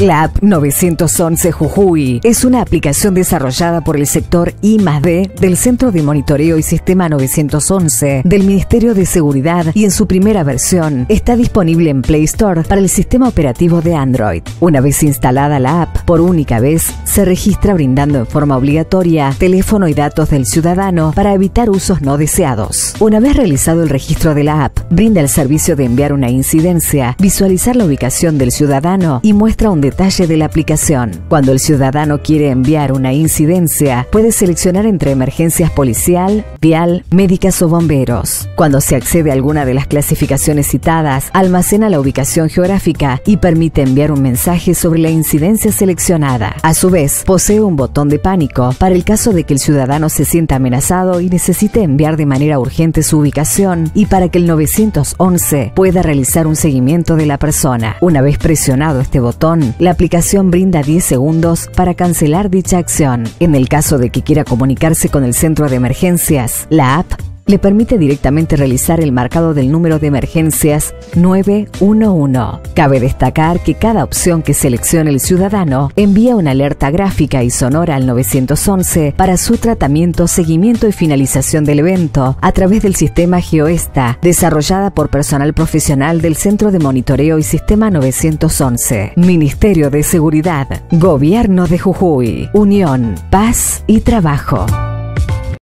La app 911 Jujuy es una aplicación desarrollada por el sector I+D del Centro de Monitoreo y Sistema 911 del Ministerio de Seguridad y en su primera versión está disponible en Play Store para el sistema operativo de Android. Una vez instalada la app, por única vez se registra brindando en forma obligatoria teléfono y datos del ciudadano para evitar usos no deseados. Una vez realizado el registro de la app, brinda el servicio de enviar una incidencia, visualizar la ubicación del ciudadano y muestra un detalle de la aplicación. Cuando el ciudadano quiere enviar una incidencia, puede seleccionar entre emergencias policial, vial, médicas o bomberos. Cuando se accede a alguna de las clasificaciones citadas, almacena la ubicación geográfica y permite enviar un mensaje sobre la incidencia seleccionada. A su vez, posee un botón de pánico para el caso de que el ciudadano se sienta amenazado y necesite enviar de manera urgente su ubicación y para que el 911 pueda realizar un seguimiento de la persona. Una vez presionado este botón, la aplicación brinda 10 segundos para cancelar dicha acción. En el caso de que quiera comunicarse con el centro de emergencias, la app le permite directamente realizar el marcado del número de emergencias 911. Cabe destacar que cada opción que seleccione el ciudadano envía una alerta gráfica y sonora al 911 para su tratamiento, seguimiento y finalización del evento a través del sistema GeoEsta, desarrollada por personal profesional del Centro de Monitoreo y Sistema 911. Ministerio de Seguridad, Gobierno de Jujuy, Unión, Paz y Trabajo.